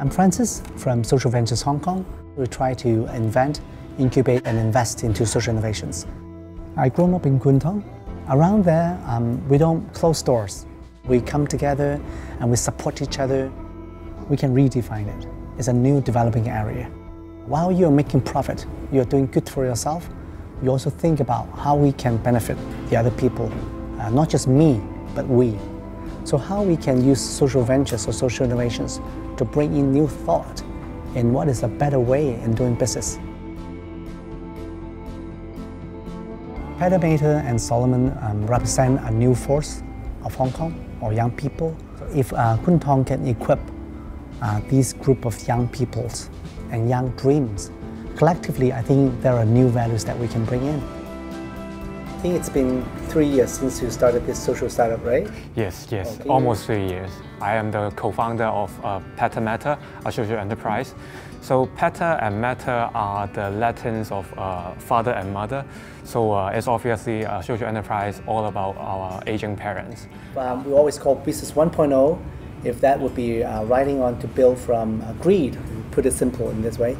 I'm Francis from Social Ventures Hong Kong. We try to invent, incubate and invest into social innovations. I grew up in Kwun Around there, um, we don't close doors. We come together and we support each other. We can redefine it. It's a new developing area. While you're making profit, you're doing good for yourself, you also think about how we can benefit the other people, uh, not just me, but we. So how we can use social ventures or social innovations to bring in new thought in what is a better way in doing business. Petameter and Solomon um, represent a new force of Hong Kong or young people. If uh, Kwun Tong can equip uh, these group of young peoples and young dreams, collectively I think there are new values that we can bring in. I think it's been three years since you started this social startup, right? Yes, yes, okay. almost three years. I am the co-founder of uh, Petameter, a social enterprise. So Peta and Meta are the Latins of uh, father and mother. So uh, it's obviously a social enterprise all about our aging parents. Um, we always call business 1.0 if that would be uh, riding on to build from uh, greed, put it simple in this way.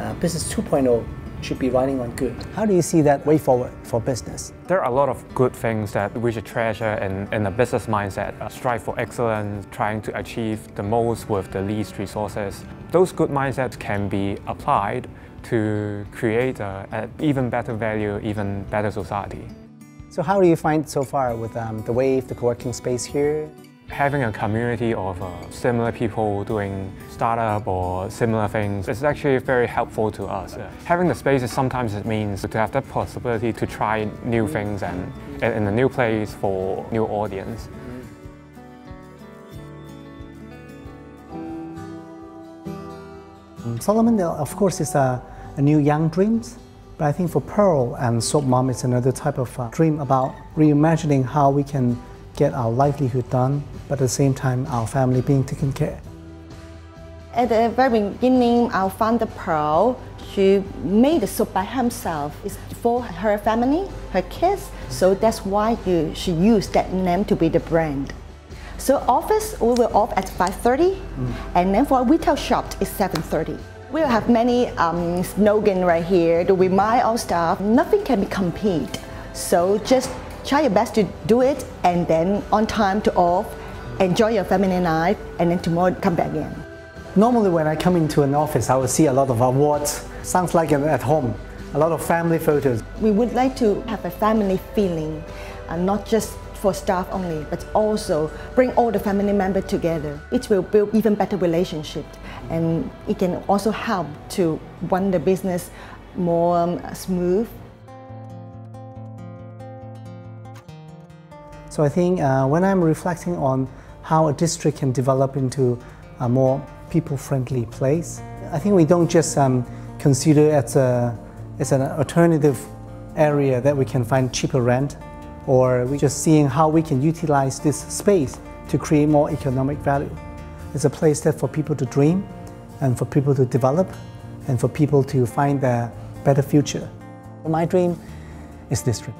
Uh, business 2.0 should be running on good. How do you see that way forward for business? There are a lot of good things that we should treasure in, in a business mindset. Uh, strive for excellence, trying to achieve the most with the least resources. Those good mindsets can be applied to create an even better value, even better society. So how do you find so far with um, the Wave, the co-working space here? Having a community of uh, similar people doing startup or similar things is actually very helpful to us. Uh, having the spaces sometimes it means to have that possibility to try new things and in a new place for new audience. Um, Solomon, of course, is a, a, new young dreams, but I think for Pearl and Soap Mom, it's another type of uh, dream about reimagining how we can get our livelihood done, but at the same time, our family being taken care. At the very beginning, our founder Pearl, she made the soap by herself. It's for her family, her kids, so that's why you, she used that name to be the brand. So office, we will off at 5.30, mm. and then for retail shop, it's 7.30. We'll have many um, slogan right here to remind our staff, nothing can be compete. So just try your best to do it and then on time to off, enjoy your family life and then tomorrow come back again. Normally when I come into an office, I will see a lot of awards. Sounds like at home, a lot of family photos. We would like to have a family feeling, and not just for staff only, but also bring all the family members together. It will build even better relationship and it can also help to run the business more um, smooth So I think uh, when I'm reflecting on how a district can develop into a more people-friendly place, I think we don't just um, consider it as, a, as an alternative area that we can find cheaper rent, or we're just seeing how we can utilize this space to create more economic value. It's a place that for people to dream, and for people to develop, and for people to find their better future. My dream is district.